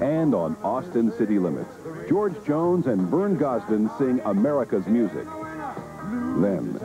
And on Austin City Limits, George Jones and Vern Gosdin sing America's music. Then...